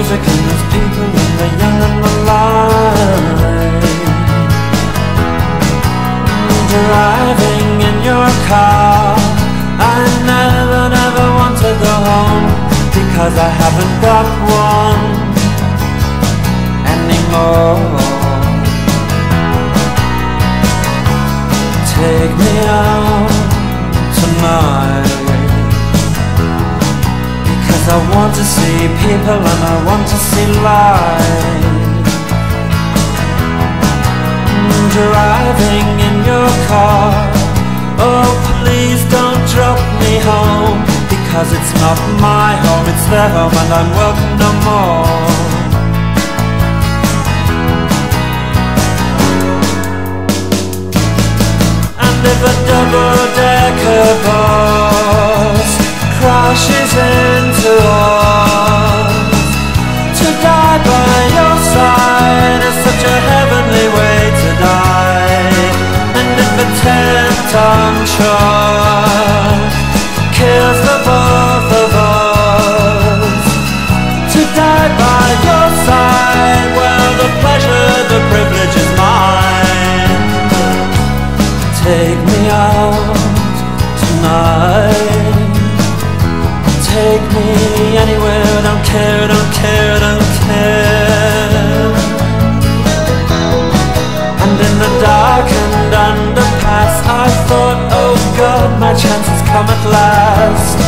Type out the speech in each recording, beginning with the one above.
music and there's people in the yard. young and alive Driving in your car I never, never want to go home Because I haven't got one Anymore Take me out tonight I want to see people and I want to see light Driving in your car. Oh please don't drop me home Because it's not my home, it's their home And I'm welcome no more. And if a double-decker die by your side. Is such a heavenly way to die. And if Kills both of us. To die by your side Well, the pleasure, the privilege is mine. Take me out tonight. Take me anywhere, don't care, don't care, don't come at last.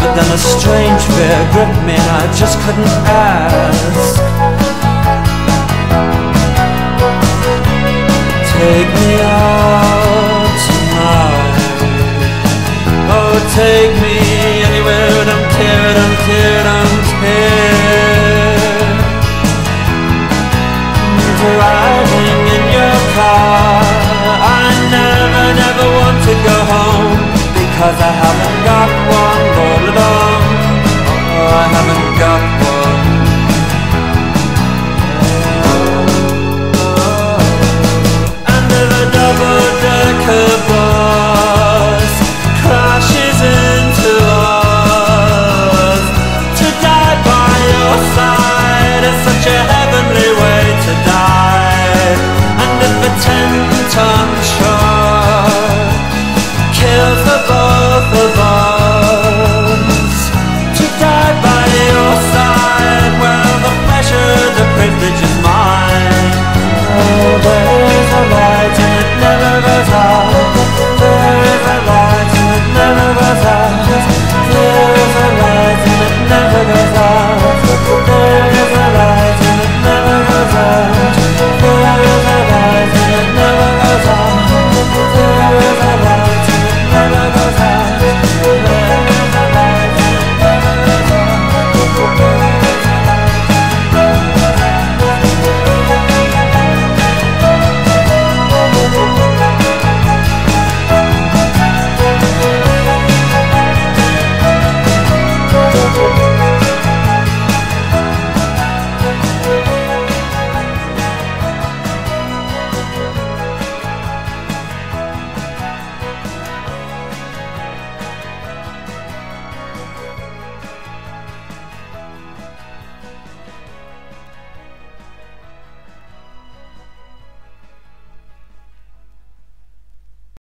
But then a strange fear gripped me and I just couldn't ask. Take me out tonight. Oh, take me anywhere and I'm teared, I'm teared, I'm teared Driving in your car. Cause I